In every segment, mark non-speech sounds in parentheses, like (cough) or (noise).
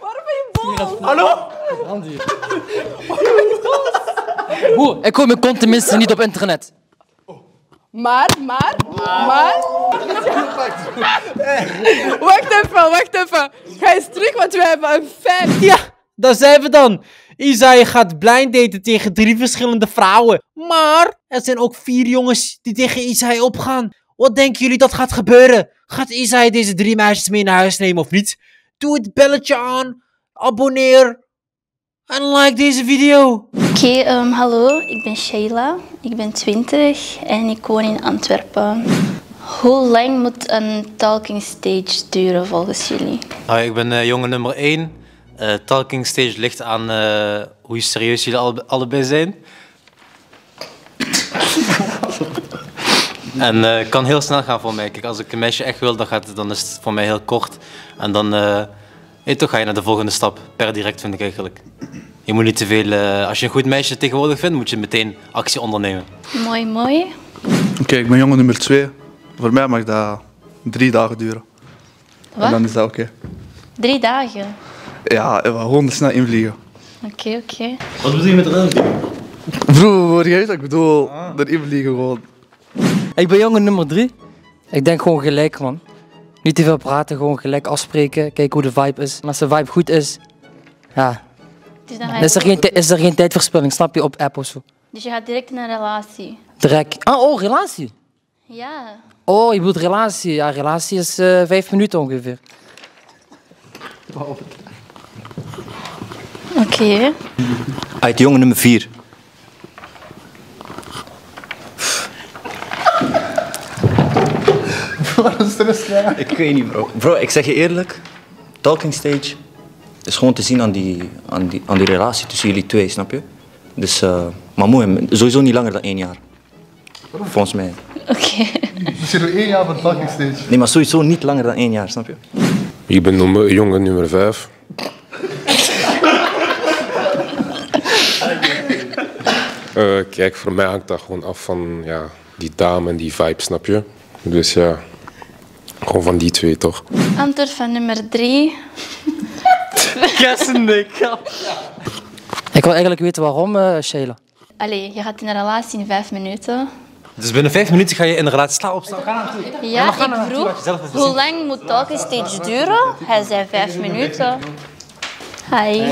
Waarom ben je boos? Hallo? Broer, (laughs) ik gooi mijn kont tenminste niet op internet. Maar, maar, maar... (laughs) Wacht even, wacht even. Ga eens terug, want we hebben een fan. Ja, daar zijn we dan. Isai gaat blind daten tegen drie verschillende vrouwen. Maar er zijn ook vier jongens die tegen Isai opgaan. Wat denken jullie dat gaat gebeuren? Gaat Isai deze drie meisjes mee naar huis nemen of niet? Doe het belletje aan, abonneer en like deze video. Oké, ehm, hallo, ik ben Sheila. Ik ben 20 en ik woon in Antwerpen. Hoe lang moet een talking stage duren volgens jullie? Hoi, ik ben eh, jongen nummer 1. talking stage ligt aan eh, hoe serieus jullie alle- allebei zijn. En eh, het kan heel snel gaan voor mij. Kijk, als ik een meisje echt wil, dan, gaat dan is het voor mij heel kort. En dan eh, hey, toch ga je naar de volgende stap. Per direct vind ik eigenlijk. Je moet niet te veel... eh, als je een goed meisje tegenwoordig vindt, moet je meteen actie ondernemen. Mooi, mooi. Oké, ik ben jongen nummer 2. Voor mij mag dat drie dagen duren. En dan Wat? is dat oké. Drie dagen? Ja, gewoon snel invliegen. Oké, oké. Wat bedoel je met erin? Bro, hoor jij wat ik bedoel? Erin vliegen gewoon. Ik ben jongen nummer drie. Ik denk gewoon gelijk, man. Niet te veel praten, gewoon gelijk afspreken. Kijken hoe de vibe is. En als de vibe goed is, ja, Dus, dan dan is er geen, is er geen tijdverspilling, snap je, op app of zo. dus je gaat direct in een relatie? Direct. Ah, oh, relatie. Ja. Oh, je bedoelt relatie. Ja, relatie is eh, vijf minuten ongeveer. Oké. Uit jongen nummer 4. Ik weet niet, bro. Bro, ik zeg je eerlijk, talking stage is gewoon te zien aan die, aan die, aan die relatie tussen jullie twee, snap je? Dus, eh maar mooi, sowieso niet langer dan één jaar. Volgens mij. Oké. Dus je nog één jaar van talking stage. Nee, maar sowieso niet langer dan één jaar, snap je? Ik ben nummer, jongen nummer 5. (laughs) Eh, kijk, voor mij hangt dat gewoon af van ja, die dame en die vibe, snap je? Dus ja, gewoon van die twee toch? Antwoord van nummer drie. (laughs) Ik wil eigenlijk weten waarom, eh Sheila. Allee, je gaat in een relatie in vijf minuten. Dus binnen vijf minuten ga je in de relatie staan opstaan. Ja, ik vroeg hoe lang moet talking stage duren? Hij zei vijf minuten. Hi.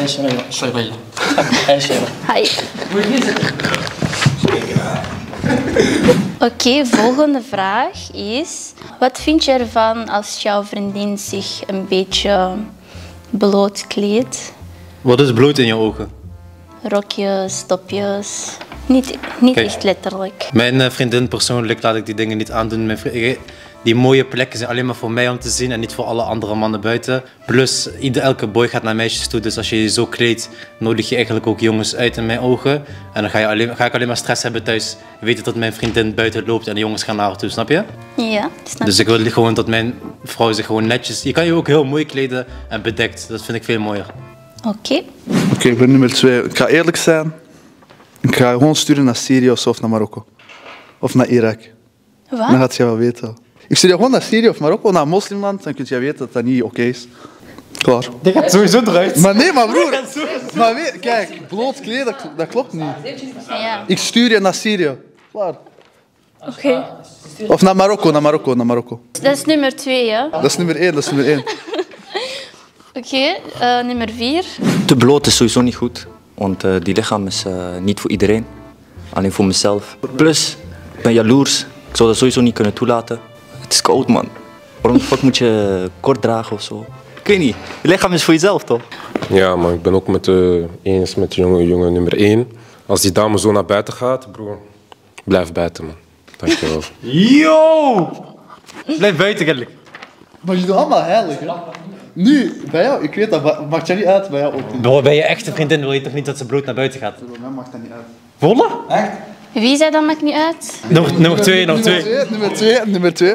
Hi. Oké, volgende vraag is: wat vind je ervan als jouw vriendin zich een beetje bloot kleedt? Wat is bloot in je ogen? Rokjes, topjes. Niet, niet Kijk. echt letterlijk. Mijn eh, vriendin persoonlijk laat ik die dingen niet aandoen. Mijn vri- die mooie plekken zijn alleen maar voor mij om te zien en niet voor alle andere mannen buiten. Plus, ieder, elke boy gaat naar meisjes toe, dus als je je zo kleedt, nodig je eigenlijk ook jongens uit in mijn ogen. En dan ga, je alleen, ga ik alleen maar stress hebben thuis, weten dat mijn vriendin buiten loopt en de jongens gaan naar haar toe, snap je? Ja, snap Dus ik wil gewoon dat mijn vrouw zich gewoon netjes... Je kan je ook heel mooi kleden en bedekt, dat vind ik veel mooier. Oké. Oké, ik ben nummer 2. Ik ga eerlijk zijn. Ik ga je gewoon sturen naar Syrië of naar Marokko. Of naar Irak. Dan Wat? gaat je wel weten. Ik stuur je gewoon naar Syrië of Marokko, naar een moslimland, dan kun je weten dat dat niet oké is. Klaar. Die gaat sowieso eruit. Maar nee, maar broer. Maar weet, kijk, bloot kleden, dat, dat klopt niet. Ja. Ik stuur je naar Syrië. Klaar. Oké. Of naar Marokko, naar Marokko, naar Marokko. Dat is nummer twee, hè? Dat is nummer één, dat is nummer één. (laughs) Oké, eh, nummer vier. Te bloot is sowieso niet goed, want eh, die lichaam is eh, niet voor iedereen. Alleen voor mezelf. Plus, ik ben jaloers. Ik zou dat sowieso niet kunnen toelaten. Het is koud, man. Waarom de fuck moet je kort dragen of zo? Ik weet niet. Je lichaam is voor jezelf, toch? Ja, maar ik ben ook met de, eens met jongen, jongen nummer 1. Als die dame zo naar buiten gaat, broer, blijf buiten, man. Dankjewel. (laughs) Yo! Blijf buiten, kennelijk. Maar jullie doen allemaal heilig, hè? Nu, bij jou, ik weet dat, ma- maakt jij niet uit, bij jou ook niet. Bro, ben je echte vriendin, wil je toch niet dat ze bloot naar buiten gaat? Bij mij maakt dat niet uit. Volle? Wie zei dat maakt niet uit? Nummer, nummer twee, nummer twee. Twee, nummer twee, nummer twee.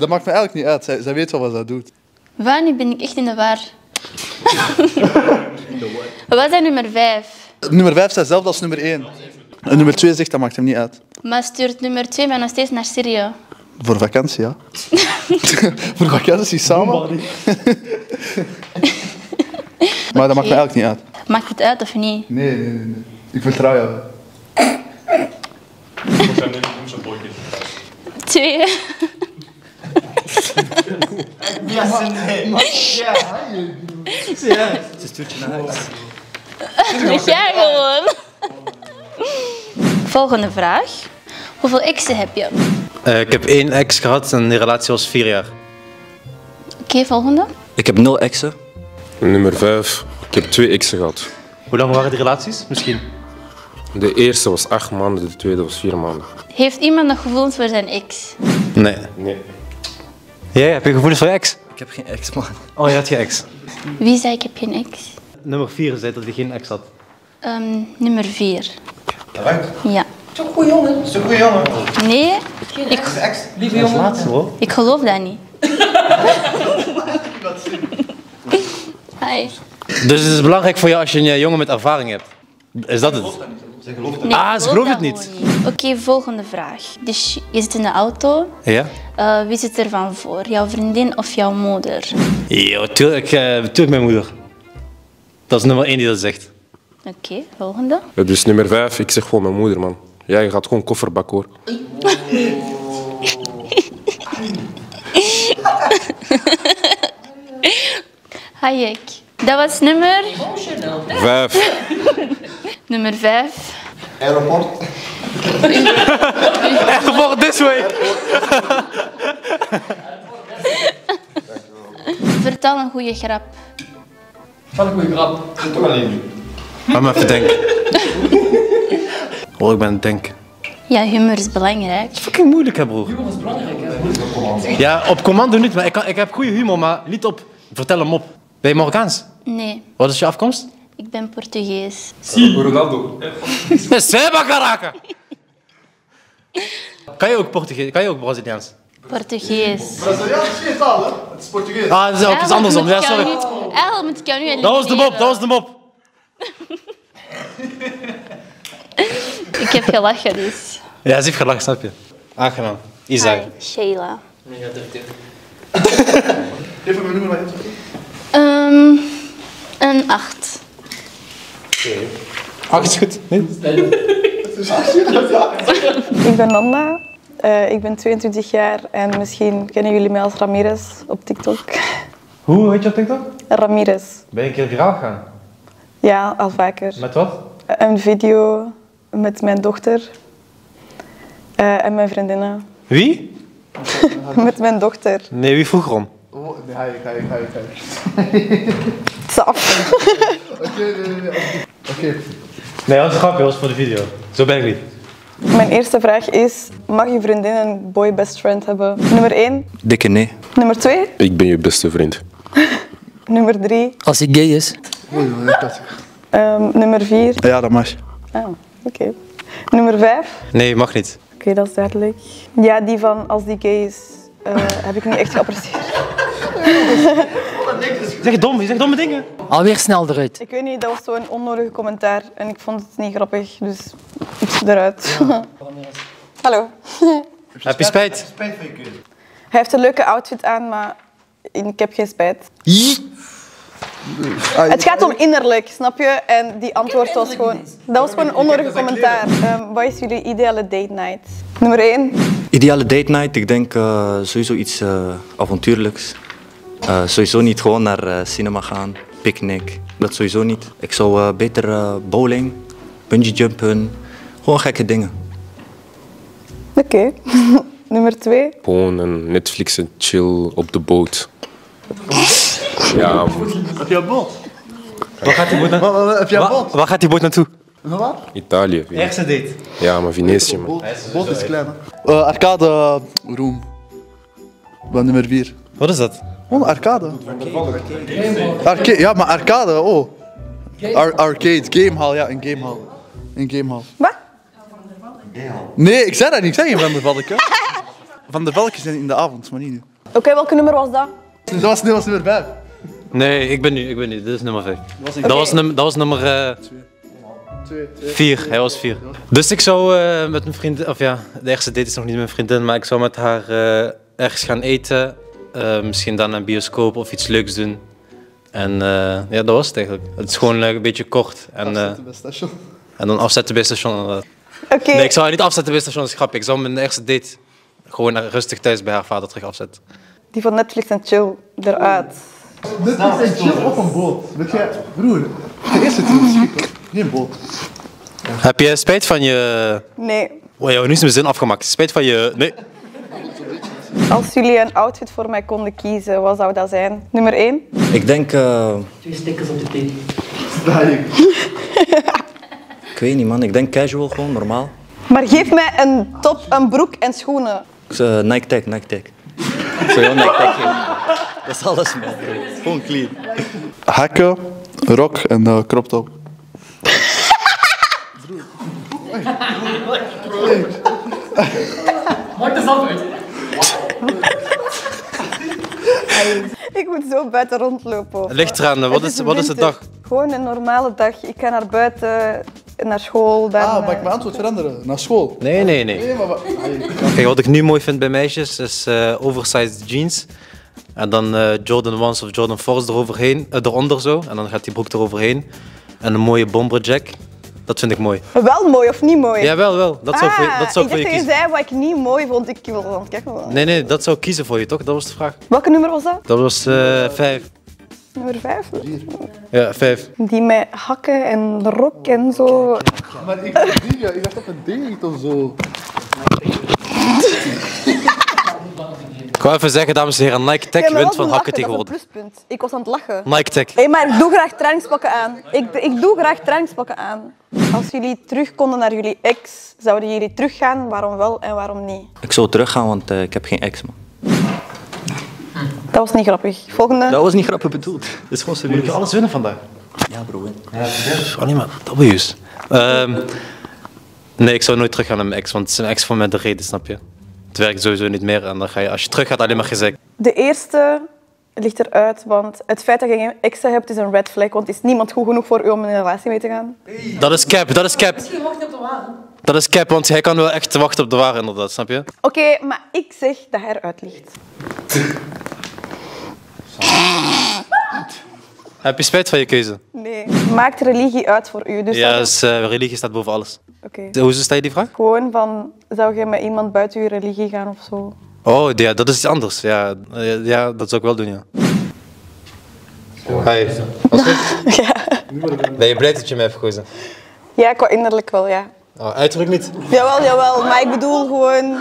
Dat maakt me eigenlijk niet uit, zij, zij weet wel wat ze doet. Waar? Nu ben ik echt in de war. (laughs) Wat is nummer vijf? Nummer vijf staat hetzelfde als nummer één. En nummer twee zegt dat maakt hem niet uit. Maar stuurt nummer twee mij nog steeds naar Syrië. Voor vakantie, ja. (laughs) Voor vakantie samen. (laughs) Maar dat maakt me eigenlijk niet uit. Maakt het uit of niet? Nee, nee, nee. nee. Ik vertrouw jou. Wel. Twee. Ze stuurt je naar huis. Jij gewoon. Volgende vraag. Hoeveel exen heb je? Oké, Eh, ik heb één ex gehad en die relatie was vier jaar. volgende. Ik heb nul exen. Nummer 5. Ik heb twee exen gehad. Hoe lang waren die relaties? Misschien. De eerste was acht maanden, de tweede was vier maanden. Heeft iemand nog gevoelens voor zijn ex? Nee. Nee. Jij, heb je gevoelens voor je ex? Ik heb geen ex, man. Oh, je had je ex. Wie zei ik heb geen ex? Nummer vier zei dat hij geen ex had. Ehm, nummer vier. Correct. Ja. Zo'n goeie jongen. Zo'n goeie jongen. Nee, ik, Ex. Lieve jongen. Dat is laatste hoor. ik geloof dat niet. (laughs) Hi. Dus het is belangrijk voor jou als je een jongen met ervaring hebt. Is dat het? Nee, Ah, ik ze geloof gelooft het niet. Oké, volgende vraag. Dus je zit in de auto. Ja? Eh, wie zit er van voor? Jouw vriendin of jouw moeder? Ja, tuurlijk, eh, tuurlijk mijn moeder. Dat is nummer één die dat zegt. Oké, volgende. Ja, dus nummer 5, ik zeg gewoon mijn moeder, man. Jij gaat gewoon kofferbak hoor. Hayek. Dat was nummer, Vijf. (laughs) nummer vijf. Voor (laughs) this way. Vertel een goede grap. Laat me even denken. Oh, ik ben aan het denken. Ja, humor is belangrijk. Fucking moeilijk hè, broer. Humor is belangrijk hè, Ja, op commando niet, maar ik, kan, ik heb goede humor, maar niet op... Vertel hem op. Ben je Marokkaans? Nee, Wat is je afkomst? Ik ben Portugees. Seba (laughs) Caraca! Kan je ook Portugees? Kan je ook Braziliaans? Portugees. Braziliaans is geen taal, hè? Het is Portugees. Ah, dat is ook iets andersom. Ja, sorry. moet ik jou nu- Eigenlijk moet ik jou nu Dat was de mop, dat was de mop. (laughs) Ik heb gelachen dus. Ja, ze heeft gelachen, snap je? Aangenaam. Isaac. Hi, Sheila. Geef hem een nummer wat je hebt. Ehm, een acht. Ah, is goed. Nee? Ik ben Nanda. Eh, ik ben 22 jaar en misschien kennen jullie mij als Ramirez op TikTok. Hoe heet je op TikTok? Ramirez. Ben je een keer viraal gegaan? Ja, al vaker. Met wat? Een video met mijn dochter eh, en mijn vriendinnen. Wie? (laughs) met mijn dochter. Nee, wie vroeg erom? Oh, nee, ga je, ga je, ga je, ga je. Saf. Oké, nee, nee, nee. Oké. Nee, dat was een grapje, dat was voor de video. Zo ben ik niet. Mijn eerste vraag is, mag je vriendin een boy best friend hebben? Nummer 1. Dikke nee. Nummer 2. Ik ben je beste vriend. (laughs) Nummer 3. Als hij gay is. Oei, oei, kat. Ehm, nummer 4. Ja, dat mag. Ah, oké. Nummer 5. Nee, mag niet. Oké, dat is duidelijk. Ja, die van als die gay is, eh, heb ik niet echt geapprecieerd. (laughs) Je zegt dom, je zegt domme dingen. Alweer snel eruit. Ik weet niet, dat was zo'n onnodige commentaar en ik vond het niet grappig, dus iets eruit. (laughs) Hallo. Heb je spijt? Hij heeft een leuke outfit aan, maar ik heb geen spijt. Het gaat om innerlijk, snap je? En die antwoord was gewoon... Dat was gewoon een onnodige commentaar. Ehm, wat is jullie ideale date night? Nummer 1. Ideale date night, ik denk eh, sowieso iets eh, avontuurlijks. Eh, sowieso niet gewoon naar eh, cinema gaan, picknick, dat sowieso niet. Ik zou eh, beter eh, bowling, bungee jumpen, gewoon gekke dingen. Oké. (laughs) Nummer 2. Gewoon een Netflix en chill op de boot. Ja, man. Heb je een boot? Waar gaat die boot, na- Wat, wat, heb je een boot? waar gaat die boot naartoe? Waar? Italië. Ergste date. Ja, maar Venetië, man. Boot, boot is klein? Eh, arcade uh, room. Wat nummer 4. Wat is dat? Oh, arcade. Arcade, ja, maar arcade, oh. Ar arcade, gamehall, ja, een gamehall. Een gamehall. Wat? Nee, ik zei dat niet, ik zei geen Van der Valken. (laughs) Van der Valken zijn in de avond, maar niet nu. Oké, welke nummer was dat? Dat was, dat was nummer 5. Nee, ik ben nu, ik ben nu. Dit is nummer 5. Dat, was num- dat was nummer eh, 4. Hij was 4. Dus ik zou eh, met mijn vriendin, of ja, de eerste date is nog niet met mijn vriendin, maar ik zou met haar eh, ergens gaan eten. Eh, misschien dan naar een bioscoop of iets leuks doen. En eh, ja, dat was het eigenlijk. Het is gewoon eh, een beetje kort. En, eh, Bij station. en dan afzetten bij station. Oké, Nee, ik zou haar niet afzetten bij station, dat is grappig. Ik zou mijn eerste date gewoon rustig thuis bij haar vader terug afzetten. die van Netflix en chill eruit. Dit is een chill op een boot. Weet je, broer, de eerste twee schieten. Geen boot. Heb je spijt van je... Nee. Oh, joh, nu is mijn zin afgemaakt. Spijt van je... Nee. Als jullie een outfit voor mij konden kiezen, wat zou dat zijn? Nummer 1. Ik denk, eh, Twee stickers op de thee. (laughs) ik weet niet man, ik denk casual gewoon, normaal. Maar geef mij een top, een broek en schoenen. Ik zou, Nike Tech, Nike Tech. Ik zou jou Nike Tech geven. Dat is alles man. Gewoon clean. Hakken, rok en uh, crop top. Ik moet zo buiten rondlopen. Het ligt eraan, wat is, wat is de dag? Gewoon een normale dag. Ik ga naar buiten, naar school. Dan, Ah, mag ik eh, mijn antwoord veranderen? Naar school? Nee, nee, nee. Nee, maar... wat-. Kijk, wat ik nu mooi vind bij meisjes is eh, oversized jeans. En dan eh, Jordan 1's of Jordan 4's eroverheen, eh, eronder zo. En dan gaat die broek eroverheen. En een mooie bomberjack. Dat vind ik mooi. Wel mooi of niet mooi? Ja, wel, wel. Dat zou, voor, je- Ah, dat zou ik ik voor je dacht dat je kiezen. zei wat ik niet mooi vond. Ik wil dan kijken. Nee, nee, dat zou ik kiezen voor je, toch? Dat was de vraag. Welke nummer was dat? Dat was eh, vijf. Nummer 5? Ja, vijf. Die met hakken en rok en zo. Maar ik dacht ik dacht op een date of zo. (laughs) Ik wou even zeggen, dames en heren, Nike Tech Ja, wint van hakken lachen, dat is tegenwoordig. een pluspunt. Ik was aan het lachen. Nike Tech. Hé, maar ik doe graag trainingspakken aan. Ik, ik doe graag trainingspakken aan. Als jullie terug konden naar jullie ex, zouden jullie teruggaan? Waarom wel en waarom niet? Ik zou teruggaan, want eh, ik heb geen ex man. Dat was niet grappig. Volgende. Dat was niet grappig bedoeld. (laughs) Dat is gewoon serieus. alles winnen vandaag? Ja bro. Oh nee, maar W's. Ehm nee, ik zou nooit teruggaan naar mijn ex, want het is een ex voor mij de reden, snap je? Het werkt sowieso niet meer en dan ga je, als je terug gaat, alleen maar gezegd. De eerste ligt eruit, want het feit dat je geen ex hebt is een red flag, want is niemand goed genoeg voor u om in een relatie mee te gaan. Dat is cap, dat is cap. Dat is cap, want hij kan wel echt wachten op de ware, inderdaad, snap je? Oké, maar ik zeg dat hij eruit ligt. Heb je spijt van je keuze? Nee. Maakt religie uit voor u? Dus Ja, dat- dus, eh, religie staat boven alles. Oké. Hoe stel je die vraag? Gewoon van, zou je met iemand buiten je religie gaan of zo? Oh, ja, dat is iets anders. Ja, eh, ja dat zou ik wel doen, ja. Hi. Was goed? (laughs) Ja. Ben je blij dat je mij hebt gekozen? Ja, qua innerlijk wel, ja. Oh, uiterlijk niet. Jawel, jawel, maar ik bedoel gewoon...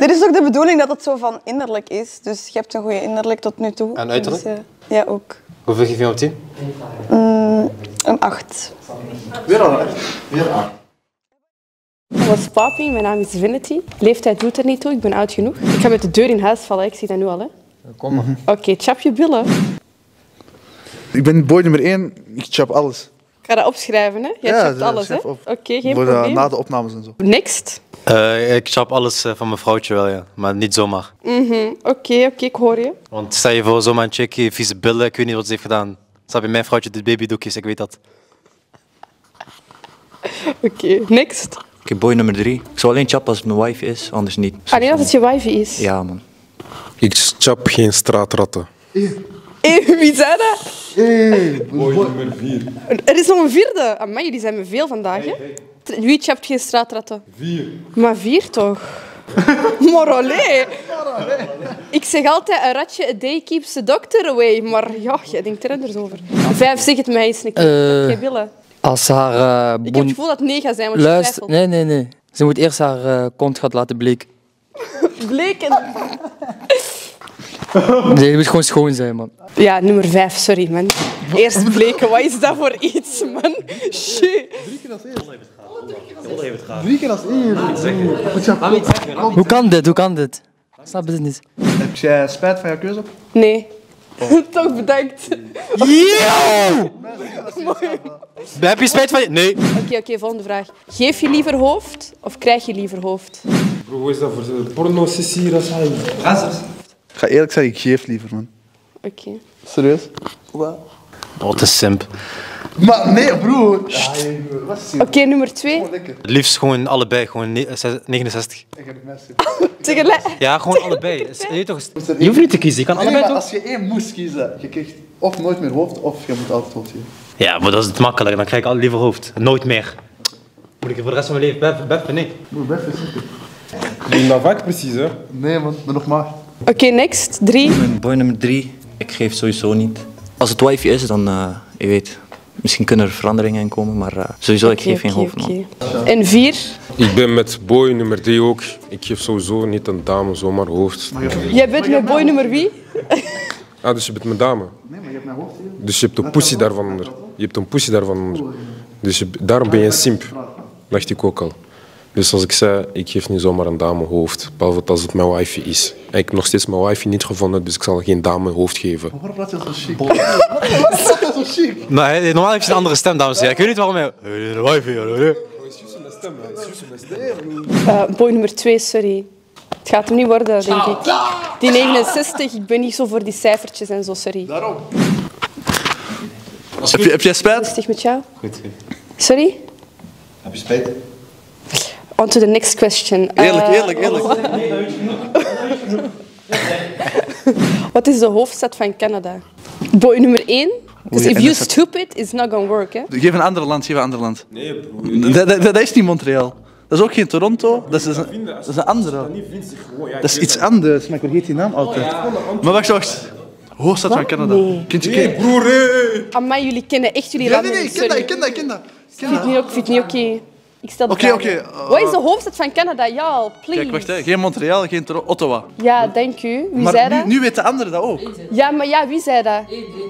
Er is ook de bedoeling dat het zo van innerlijk is. Dus je hebt een goede innerlijk tot nu toe. En uiterlijk? Dus, ja, ja, ook. Hoeveel geef je op 10? Mm, een acht. Weer hè? Weer aan. What's papi? Mijn naam is Divinity. Leeftijd doet er niet toe, ik ben oud genoeg. Ik ga met de deur in huis vallen, ik zie dat nu al. Hè. Kom maar. Oké, chap je billen. Ik ben boy nummer 1, ik chap alles. Ik ga dat opschrijven, hè? Jij Ja, chapt ja, alles, hè? Oké, geen Voor de- probleem. na de opnames en zo. Next. Eh, ik chap alles eh, van mijn vrouwtje wel, ja. Maar niet zomaar. Mhm, Oké, oké, ik hoor je. Want stel je voor, zomaar een chickie, vieze billen, ik weet niet wat ze heeft gedaan. Snap je, mijn vrouwtje doet babydoekjes, ik weet dat. (laughs) Oké, next. Oké, boy nummer drie. Ik zou alleen chappen als het mijn wife is, anders niet. Alleen als het je wifi is. Ja man. Ik chap geen straatratten. Hé, wie zei dat? Hey, Boy nummer vier. Er is nog een vierde. Amai, jullie zijn me veel vandaag, hè? Wie chapt geen straatratten? Vier. Maar vier toch? (laughs) allee. Ik zeg altijd, een ratje a day keeps the doctor away. Maar ja, jij denkt er anders over. Vijf, zeg het mij eens een keer. Eh, Jij. Als haar... eh, Ik heb het gevoel dat het nee gaat zijn, want je Luister, nee, nee, nee. Ze moet eerst haar eh, kont gaat laten bleken. (laughs) Bleken. (laughs) Nee, je moet gewoon schoon zijn, man. Ja, nummer vijf, sorry man. Eerst bleken, wat is dat voor iets, man? Shit. Drie keer als één. Moet je Hoe kan dit? Hoe kan dit? Ik Snap het niet. Heb jij spijt van jouw keuze? Nee. (laughs) Toch bedankt. Heb je spijt van je? Nee. Oké, oké, volgende vraag. Geef je liever hoofd of krijg je liever hoofd? Bro, hoe is dat voor de porno-sessie? Dat zijn. Ik ga eerlijk zeggen, ik geef liever, man. Oké. Serieus? Wat een simp. Maar nee, broer. Sst. Wat is Oké, nummer twee. Het liefst gewoon allebei, gewoon ne- zes- 69. (laughs) Tegelijk. Ja, gewoon allebei. Is- Je, weet toch, je hoeft niet te kiezen, je kan allebei toch? als je één moest kiezen, je krijgt of nooit meer hoofd, of je moet altijd hoofd geven. Ja, maar dat is het makkelijk, dan krijg ik altijd liever hoofd. Nooit meer. Moet ik voor de rest van mijn leven beffen? Beffen, nee. Broer, blijf eens zitten. Die Navak precies, hè? Nee man, maar nog maar. Oké, next. Drie. Boy nummer drie, ik geef sowieso niet. Als het wifi is, dan, eh, je weet, misschien kunnen er veranderingen in komen, maar eh, sowieso, ik geef geen hoofd. En vier. Ik ben met boy nummer 3 ook. Ik geef sowieso niet een dame zomaar hoofd. Jij bent met boy nummer wie? Ah, dus je bent mijn dame. Nee, maar je hebt mijn hoofd hier. Dus je hebt een pussy daarvan onder. Je hebt een pussy daarvan onder. Dus je- daarom ben je een simp. Dacht ik ook al. Dus zoals ik zei, ik geef niet zomaar een dame hoofd. Behalve als het mijn wifi is. En ik heb nog steeds mijn wifi niet gevonden, dus ik zal geen dame hoofd geven. Waarom praat je zo chic? (laughs) Waarom praat je zo chic? Hij- normaal heeft hij een andere stem, dames en heren. Ik weet niet waarom hij... Hey, de wifi, hallo, hè. Eh, boy nummer twee, sorry. Het gaat hem niet worden, denk ik. Die 69, ik ben niet zo voor die cijfertjes en zo, sorry. Daarom. Heb, je, heb jij spijt? Rustig met jou. Goed, goed. Sorry? Heb je spijt? On to the next question. Eerlijk, Eh, eerlijk, eerlijk. (laughs) Wat is de hoofdstad van Canada? Boy nummer één. Dus Oei, if you stupid, it's not gonna work, hè? Geef een ander land, geef een ander land. Nee, broer. Dat, is niet Montreal. Dat is ook geen Toronto. Dat is, een, dat is een andere. Dat is iets anders, maar ik vergeet die naam altijd. Maar wacht, wacht. Hoofdstad van Canada. Nee. Kindje, kind. Broer, hé! Amai, jullie kennen echt jullie Nee, landen nee, nee, niet, ik ken dat, ik ken dat, ik ken dat. Ik vind het niet oké. Ik stel de Oké, vraag. oké, eh, Wat is de hoofdstad van Canada? Ja, please. Kijk, wacht, hè. geen Montreal, geen Toronto, Ottawa. Ja, dank u. Wie Maar zei nu, dat? nu weten anderen dat ook. Ja, maar ja, wie zei dat?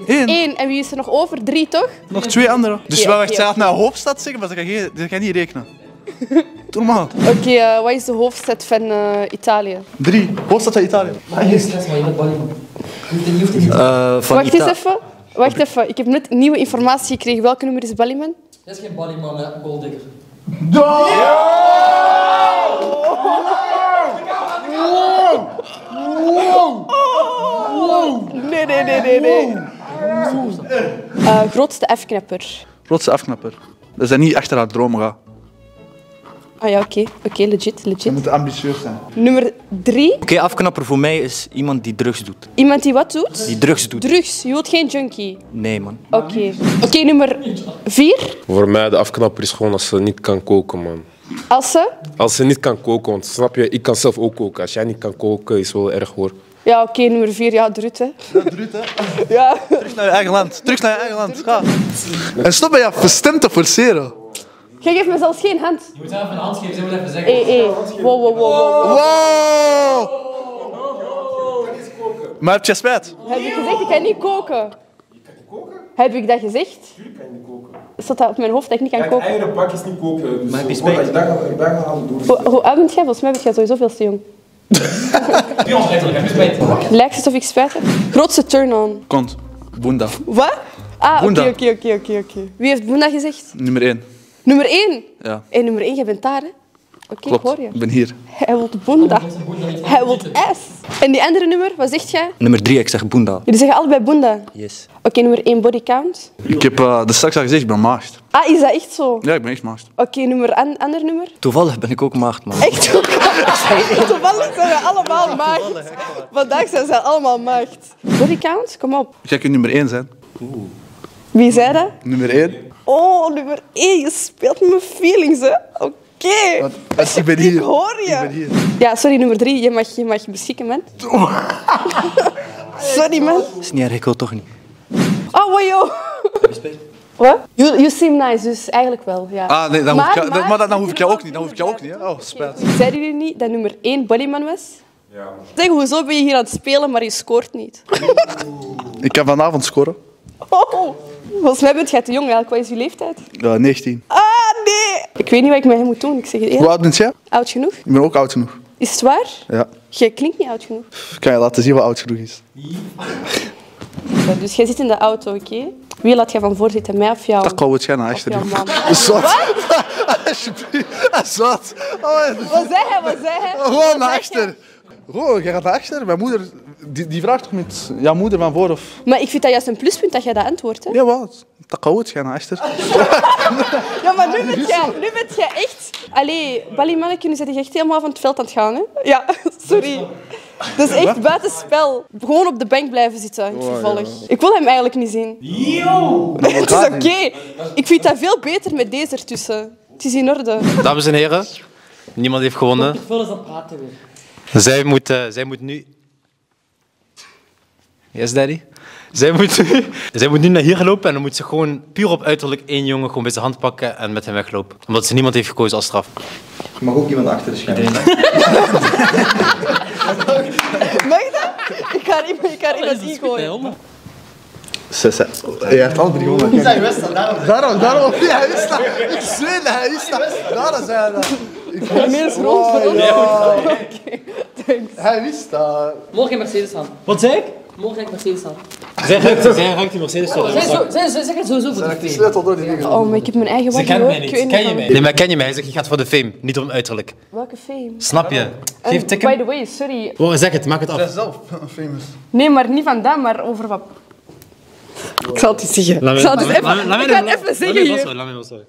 Eén. Eén. En wie is er nog over? Drie, toch? Nog twee anderen. Dus Oké, wel, oké, wacht, zij had oké. naar hoofdstad zeggen, maar ze kan, geen, niet rekenen. (laughs) Doe maar. Oké, eh, wat is de hoofdstad van eh, Italië? Drie. Hoofdstad van Italië. Eh, van Wacht eens even. Wacht even. Ik heb net nieuwe informatie gekregen. Welke nummer is Ballyman? Dat is geen ballyman, hè. Golddigger. Nee, nee, nee, nee, nee. Eh, grootste afknapper. Grootste afknapper. Dat zijn niet achter haar dromen gaan. Ah ja, oké. Oké, legit, Je legit. moet ambitieus zijn. Nummer drie. Oké, afknapper voor mij is iemand die drugs doet. Iemand die wat doet? Die drugs doet. Drugs. Je wilt geen junkie. Nee, man. Oké. Oké, nummer vier. Voor mij de afknapper is gewoon als ze niet kan koken, man. Als ze... Als ze niet kan koken, want snap je, ik kan zelf ook koken. Als jij niet kan koken, is wel erg hoor. Ja, oké, nummer vier. Ja, Drut, hè. Drut, hè? Ja. Terug naar je eigen land. Terug naar je eigen land. Ga. En stop bij je stem te forceren. Jij geeft me zelfs geen hand. Je moet even een hand geven, ze moet even zeggen. Hé, hé. Wow, wow, wow, wow. Wow! Maar heb je spijt? Heb ik gezegd, ik kan niet koken? Heb ik dat gezegd? Tuurlijk kan je niet koken. Staat dat op mijn hoofd dat ik niet kan koken? eigen pak is niet koken. Dus Maar heb je spijt? Hoe, hoe oud bent jij? Volgens mij ben jij sowieso veel te jong. (laughs) Bij ons letterlijk, heb je spijt. Lijkt het of ik spijt heb? Grootste turn-on. Kont. Boenda. Wat? Ah, oké, oké, oké, oké, oké. Wie heeft Boenda gezegd? Nummer één. Nummer één. Ja, En nummer één, jij bent daar, hè? Oké, ik hoor je. Ik ben hier. Hij wil Boenda. Hij wil S. En die andere nummer, wat zegt jij? Nummer drie, ik zeg Boenda. Jullie zeggen allebei Boenda. Yes. Oké, nummer één, body count. Ik heb uh, de straks al gezegd, ik ben maagd. Ah, is dat echt zo? Oké, Ja, ik ben echt maagd. nummer, an, ander nummer. Toevallig ben ik ook maagd, man. Echt? (laughs) Toevallig zijn we allemaal maagd. Vandaag zijn ze allemaal maagd. Body count, kom op. Jij kunt nummer één zijn. Wie zei dat? Nummer één. Oh, nummer één, je speelt met mijn feelings, hè? Oké. Want ik ben hier. Ik hoor Ik je. ben hier. Ja, sorry, nummer drie. Je mag, je mag beschikken, man. (laughs) Sorry, man. Is niet erg, ik wil toch niet. Oh, wow, yo. Wat? You, you seem nice, dus eigenlijk wel, ja. Ah, nee, dan hoef ik, Maar- jou- maar, maar- dan, dan hoef ik jou ook (laughs) niet. Dan hoef ik jou ook niet. Hè? Oh, spijt. Zeiden jullie niet dat nummer één bodyman was? Ja. Zeg, hoezo ben je hier aan het spelen, maar je scoort niet? Ik kan vanavond scoren. Oh, volgens mij bent jij te jong eigenlijk. Wat is je leeftijd? Ja, 19. Ah, nee. Ik weet niet wat ik met hem moet doen. Ik zeg het Hoe oud ben jij? Oud genoeg? Ik ben ook oud genoeg. Is het waar? Ja. Jij klinkt niet oud genoeg. Ik kan je laten zien wat oud genoeg is. Ja, dus jij zit in de auto, oké? Wie laat jij van voor zitten? Mij of jou? Dat kan het gaan naar Of achter. jouw man? (laughs) Zot. (laughs) Alsjeblieft. Zot. Oh, Wat zei hij? Wat zei hij? Gewoon naar achter. Gewoon, jij gaat naar achter. Mijn moeder die, die vraagt toch met jouw moeder van voor of... Maar ik vind dat juist een pluspunt dat jij dat antwoordt. Hè? Ja, wat? Dat kan het gaan, Esther. (laughs) Ja, maar nu ben jij, nu ben jij echt... Allee, Ballymanneke, nu zit je echt helemaal van het veld aan het gaan, hè? Ja, (laughs) sorry. Dat is echt buitenspel. Gewoon op de bank blijven zitten, in het vervolg. Ik wil hem eigenlijk niet zien. (laughs) Het is oké. Ik vind dat veel beter met deze ertussen. Het is in orde. Dames en heren, niemand heeft gewonnen. Is aan praten weer. Zij moet, eh, zij moet nu... Yes, daddy? Zij moet, nu, (laughs) zij moet nu naar hier lopen en dan moet ze gewoon puur op uiterlijk één jongen gewoon bij zijn hand pakken en met hem weglopen. Omdat ze niemand heeft gekozen als straf. Je mag ook iemand achter de schermen. (laughs) Mag dat? Ik ga iemand, ik ga iemand ingooien. Zes, hè. Je hebt alle drie gewonnen. Daarom, daarom. Ja, hij wist dat. Ik zweer dat, hij wist dat. Daarom zei hij dat. Ik wist Oh, voor ja. (laughs) Hij wist dat. Morgen in Mercedes aan. Wat zei ik? Morgen in Mercedes aan. Zij ruikt, zij ruikt die Mercedes zo. Zij zo- zij- zij zeggen sowieso voor de fame. sleutel door die dingen. Oh, maar ik heb mijn eigen Ze wat kent hoor. mij Ik niet. Ken je van- mij? Nee, maar ken je mij? Hij zegt, je gaat voor de fame, niet om uiterlijk. Welke fame? Snap je? Geef En, tikken. by the way, sorry. Oh, zeg het, maak het af. zelf famous. Nee, maar niet van dat, maar over wat... Ik zal het eens zeggen. Laat Ik me- zal het eens laat me- even, laat me- ik ga het laat- even laat me zeggen hier. Laat me wel zeggen.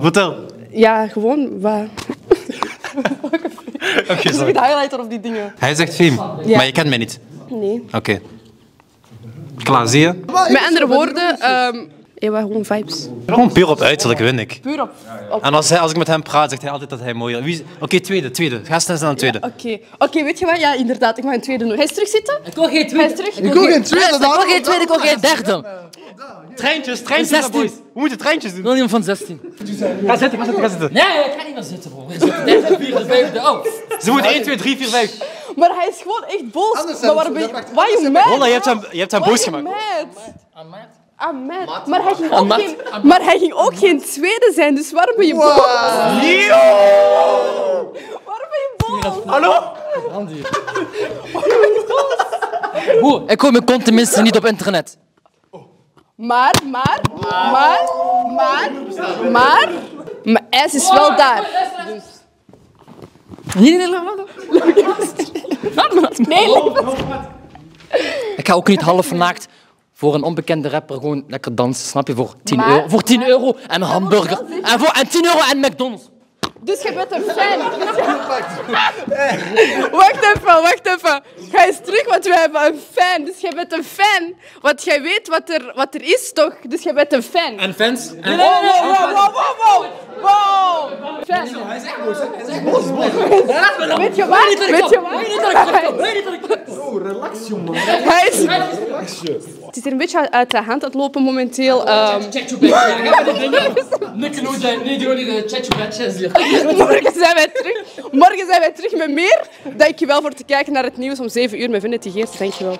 Vertel. Ja, gewoon wat... (laughs) (laughs) Oké, Zoek sorry. de highlighter of die dingen. Hij zegt fame, Ja. maar je kent mij niet. Nee. Oké. Klaar, zie je? Met andere woorden, ehm ja, maar gewoon vibes. Gewoon puur op uiterlijk win ik. Puur op... op En als, hij, als ik met hem praat, zegt hij altijd dat hij mooier is. Oké, tweede, tweede. Ga snel naar de tweede. Oké, Oké, weet je wat? Ja, inderdaad. Ik mag een tweede doen. Hij is terug zitten? Ik wil geen Hij is tweede. terug. Ik wil geen tweede, Ik wil geen tweede, ik wil geen derde. Treintjes, treintjes, 16. boys. We moeten treintjes Ik doen. wil iemand van 16. Ga zitten, ga zitten, ga zitten. Nee, ik ga niet meer zitten, bro. Ik derde, vierde, vijfde. Oh. Ze moeten 1, 2, 3, 4, 5. Maar hij is gewoon echt boos. Anders Maar waarom ben je... Why you mad? Holla, je hebt hem, je hebt hem Why boos gemaakt. Mad? Ah, mad. Maar hij ging ook geen... Maar hij ging ook geen tweede zijn, dus waarom ben je boos? Waarom ben je boos? Broer, (laughs) ik gooi mijn kont tenminste niet op internet. Maar, maar, maar, maar, maar... Maar ijs is wel daar. Nee, nee, nee, laat maar. Nee, Ik ga ook niet half naakt voor een onbekende rapper gewoon lekker dansen, snap je? Voor 10 Maar- euro, voor 10 euro en een hamburger. En, voor, en 10 euro en McDonald's. Dus je bent een fan. (laughs) Wacht even, wacht even. Ga eens terug, want wij hebben een fan. Dus jij bent een fan. Want jij weet wat er, wat er is, toch? Dus jij bent een fan. En fans? En... Wow, wow, wow, wow, wow, wow. Fan. Weet je wat? Weet je wat? Hij is... Het is hier een beetje uit de hand aan het lopen momenteel. ehm. Morgen zijn wij terug. Morgen zijn wij terug met meer. Dankjewel voor te kijken naar het nieuws om 7 uur met Vanity Geert. Dankjewel.